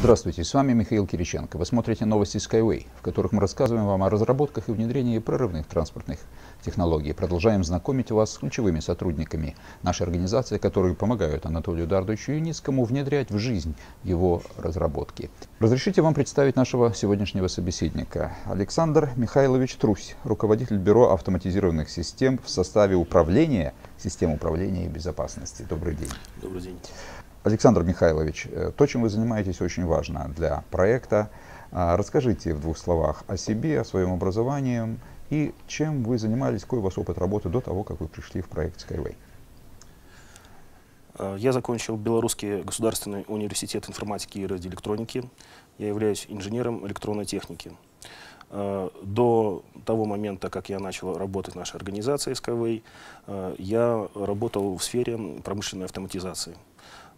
Здравствуйте, с вами Михаил Кириченко. Вы смотрите новости Skyway, в которых мы рассказываем вам о разработках и внедрении прорывных транспортных технологий. Продолжаем знакомить вас с ключевыми сотрудниками нашей организации, которые помогают Анатолию Дардовичу Юницкому внедрять в жизнь его разработки. Разрешите вам представить нашего сегодняшнего собеседника. Александр Михайлович Трусь, руководитель Бюро автоматизированных систем в составе управления систем управления и безопасности. Добрый день. Добрый день. Александр Михайлович, э, то, чем вы занимаетесь, очень важно для проекта. А, расскажите в двух словах о себе, о своем образовании и чем вы занимались, какой у вас опыт работы до того, как вы пришли в проект Skyway. А, я закончил Белорусский государственный университет информатики и радиоэлектроники. Я являюсь инженером электронной техники. А, до того момента, как я начал работать в нашей организации Skyway, я работал в сфере промышленной автоматизации.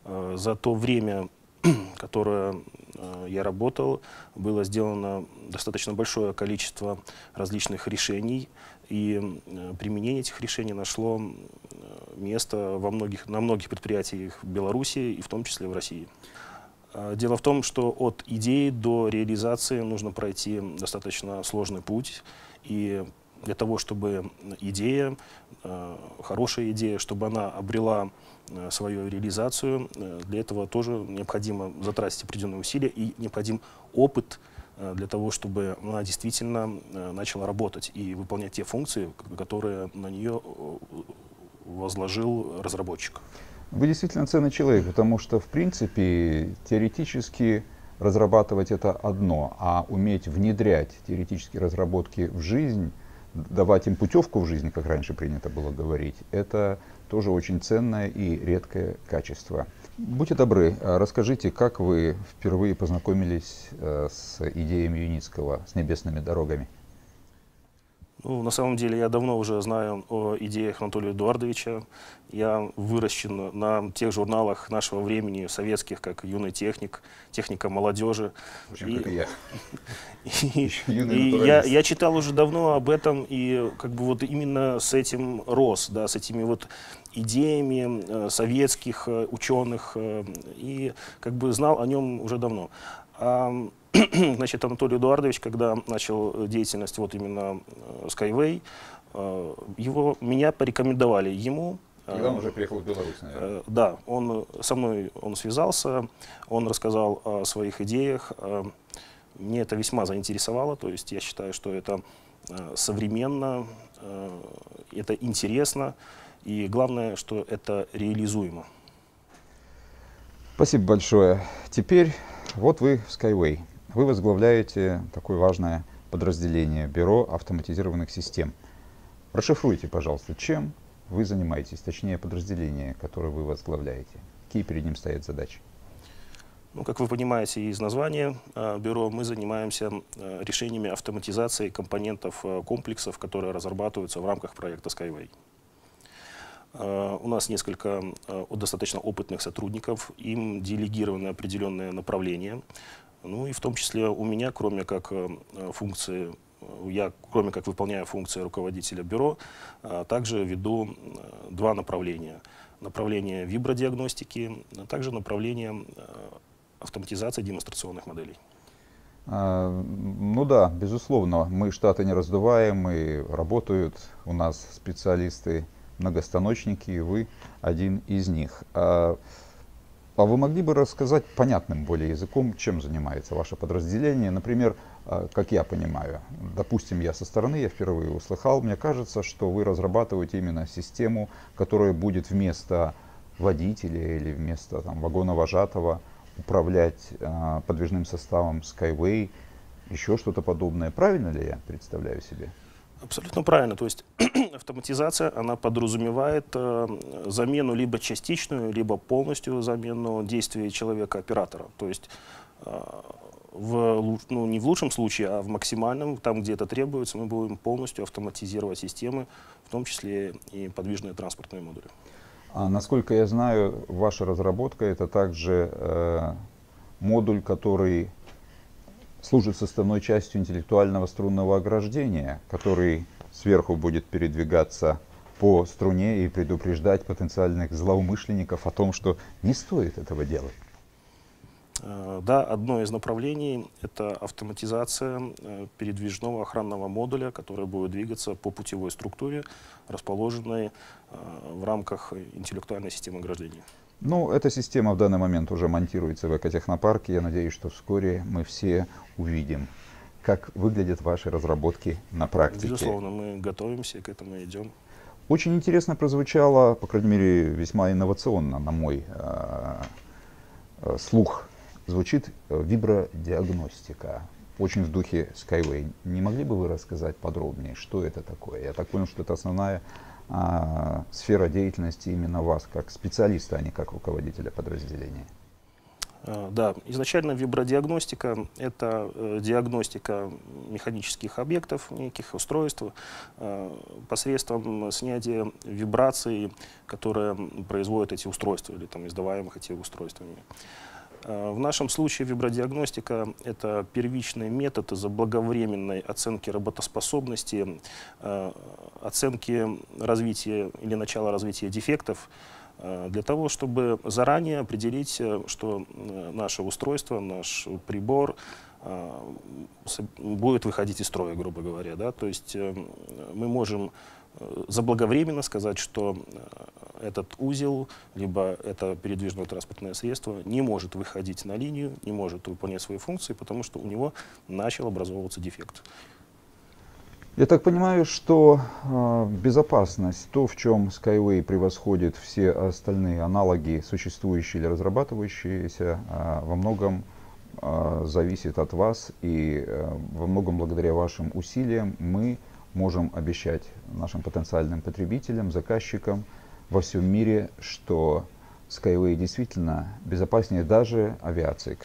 Э, за то время, которое э, я работал, было сделано достаточно большое количество различных решений, и э, применение этих решений нашло место во многих, на многих предприятиях Беларуси и в том числе в России. Дело в том, что от идеи до реализации нужно пройти достаточно сложный путь, и для того, чтобы идея, э, хорошая идея, чтобы она обрела э, свою реализацию, э, для этого тоже необходимо затратить определенные усилия и необходим опыт для того, чтобы она действительно начала работать и выполнять те функции, которые на нее возложил разработчик. Вы действительно ценный человек, потому что, в принципе, теоретически разрабатывать это одно, а уметь внедрять теоретические разработки в жизнь давать им путевку в жизнь, как раньше принято было говорить, это тоже очень ценное и редкое качество. Будьте добры, а расскажите, как вы впервые познакомились э, с идеями Юницкого, с небесными дорогами? Ну, на самом деле я давно уже знаю о идеях Анатолия Эдуардовича. Я выращен на тех журналах нашего времени, советских, как «Юный техник», «Техника молодежи». В и, как и я. И, и я, я читал уже давно об этом, и как бы вот именно с этим рос, да, с этими вот идеями э, советских э, ученых, э, и как бы знал о нем уже давно. Значит, Анатолий Эдуардович, когда начал деятельность вот именно э, Skyway, э, его, меня порекомендовали ему. Когда он уже приехал в Беларусь, наверное. Да, он со мной он связался, он рассказал о своих идеях. Мне это весьма заинтересовало, то есть я считаю, что это современно, это интересно, и главное, что это реализуемо. Спасибо большое. Теперь вот вы в Skyway. Вы возглавляете такое важное подразделение Бюро автоматизированных систем. Расшифруйте, пожалуйста, чем вы занимаетесь, точнее подразделение, которое вы возглавляете. Какие перед ним стоят задачи? Ну, как вы понимаете из названия э, бюро, мы занимаемся э, решениями автоматизации компонентов э, комплексов, которые разрабатываются в рамках проекта Skyway. У нас несколько достаточно опытных сотрудников, им делегированы определенные направления. Ну и в том числе у меня, кроме как э, функции я, кроме как выполняю функции руководителя бюро, также веду два направления. Направление вибродиагностики, а также направление автоматизации демонстрационных моделей. А, ну да, безусловно, мы штаты не раздуваем, и работают у нас специалисты многостаночники, и вы один из них. А, вы могли бы рассказать понятным более языком, чем занимается ваше подразделение? Например, а, как я понимаю, допустим, я со стороны, я впервые услыхал, мне кажется, что вы разрабатываете именно систему, которая будет вместо водителя или вместо там, вагона-вожатого управлять э, подвижным составом Skyway, еще что-то подобное. Правильно ли я представляю себе? Абсолютно правильно. То есть автоматизация, она подразумевает э, замену либо частичную, либо полностью замену действий человека-оператора. То есть э, в, ну, не в лучшем случае, а в максимальном, там, где это требуется, мы будем полностью автоматизировать системы, в том числе и подвижные транспортные модули. А насколько я знаю, ваша разработка это также э, модуль, который служит составной частью интеллектуального струнного ограждения, который сверху будет передвигаться по струне и предупреждать потенциальных злоумышленников о том, что не стоит этого делать. Э, да, одно из направлений — это автоматизация э, передвижного охранного модуля, который будет двигаться по путевой структуре, расположенной э, в рамках интеллектуальной системы ограждения. Ну, эта система в данный момент уже монтируется в экотехнопарке. Я надеюсь, что вскоре мы все увидим, как выглядят ваши разработки на практике. Безусловно, мы готовимся к этому идем. Очень интересно прозвучало, по крайней мере, весьма инновационно, на мой э, э, слух, звучит э, вибродиагностика. Очень в духе Skyway. Не могли бы вы рассказать подробнее, что это такое? Я так понял, что это основная а, сфера деятельности именно вас, как специалиста, а не как руководителя подразделения. А, да, изначально вибродиагностика – это э, диагностика механических объектов, неких устройств, э, посредством снятия вибраций, которые производят эти устройства или там, издаваемых этими устройствами. Э, в нашем случае вибродиагностика – это первичный метод заблаговременной оценки работоспособности, э, оценки развития или начала развития дефектов, э, для того, чтобы заранее определить, что наше устройство, наш прибор будет выходить из строя, грубо говоря. Да? То есть мы можем заблаговременно сказать, что этот узел, либо это передвижное транспортное средство не может выходить на линию, не может выполнять свои функции, потому что у него начал образовываться дефект. Я так понимаю, что э, безопасность, то, в чем Skyway превосходит все остальные аналоги, существующие или разрабатывающиеся, э, во многом э, зависит от вас, и э, во многом благодаря вашим усилиям мы можем обещать нашим потенциальным потребителям, заказчикам во всем мире, что Skyway действительно безопаснее даже авиации.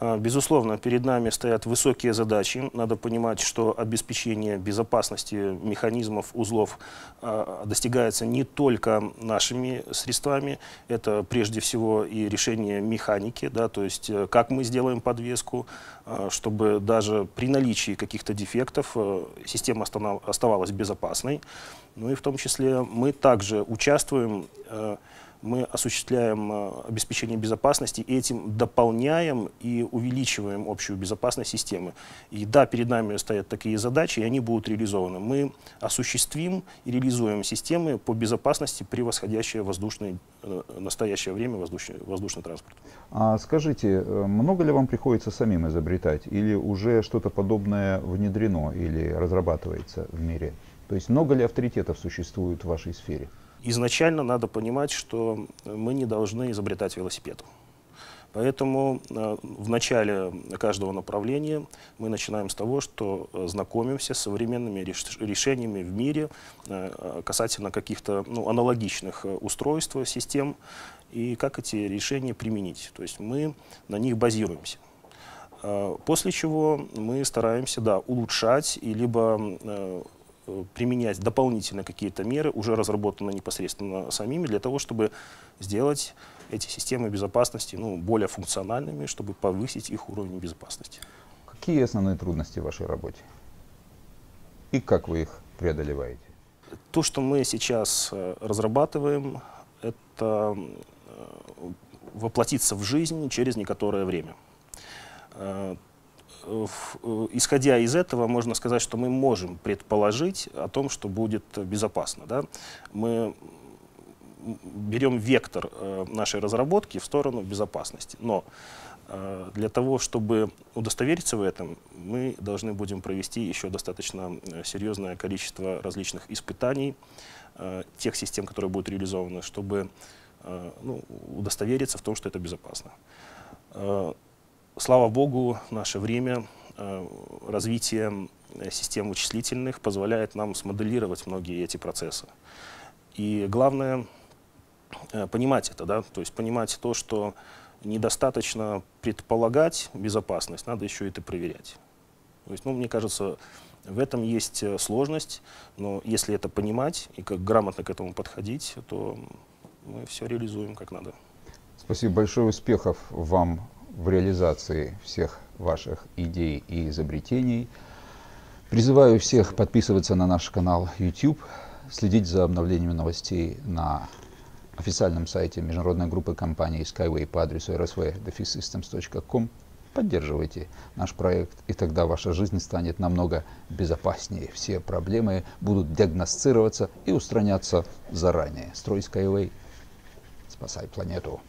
А, безусловно, перед нами стоят высокие задачи. Надо понимать, что обеспечение безопасности механизмов, узлов а, достигается не только нашими средствами. Это прежде всего и решение механики, да, то есть э, как мы сделаем подвеску, а, чтобы даже при наличии каких-то дефектов э, система оставалась безопасной. Ну и в том числе мы также участвуем э, мы осуществляем э, обеспечение безопасности, и этим дополняем и увеличиваем общую безопасность системы. И да, перед нами стоят такие задачи, и они будут реализованы. Мы осуществим и реализуем системы по безопасности, превосходящие воздушный, э, настоящее время воздушный, воздушный транспорт. А скажите, э, много ли вам приходится самим изобретать, или уже что-то подобное внедрено или разрабатывается в мире? То есть много ли авторитетов существует в вашей сфере? Изначально надо понимать, что мы не должны изобретать велосипед. Поэтому э, в начале каждого направления мы начинаем с того, что э, знакомимся с современными решениями в мире э, касательно каких-то ну, аналогичных устройств, систем, и как эти решения применить. То есть мы на них базируемся. После чего мы стараемся да, улучшать и либо применять дополнительно какие-то меры, уже разработанные непосредственно самими, для того, чтобы сделать эти системы безопасности ну, более функциональными, чтобы повысить их уровень безопасности. Какие основные трудности в вашей работе? И как вы их преодолеваете? То, что мы сейчас э, разрабатываем, это э, воплотиться в жизнь через некоторое время. Э, исходя из этого, можно сказать, что мы можем предположить о том, что будет безопасно. Да? Мы берем вектор э, нашей разработки в сторону безопасности. Но э, для того, чтобы удостовериться в этом, мы должны будем провести еще достаточно серьезное количество различных испытаний тех систем, которые будут реализованы, чтобы ну, удостовериться в том, что это безопасно слава богу, наше время э, развитие э, систем вычислительных позволяет нам смоделировать многие эти процессы. И главное э, понимать это, да, то есть понимать то, что недостаточно предполагать безопасность, надо еще это проверять. То есть, ну, мне кажется, в этом есть сложность, но если это понимать и как грамотно к этому подходить, то мы все реализуем как надо. Спасибо большое, успехов вам в реализации всех ваших идей и изобретений. Призываю всех подписываться на наш канал YouTube, следить за обновлениями новостей на официальном сайте международной группы компаний Skyway по адресу rsv-systems.com. Поддерживайте наш проект, и тогда ваша жизнь станет намного безопаснее. Все проблемы будут диагностироваться и устраняться заранее. Строй Skyway, спасай планету.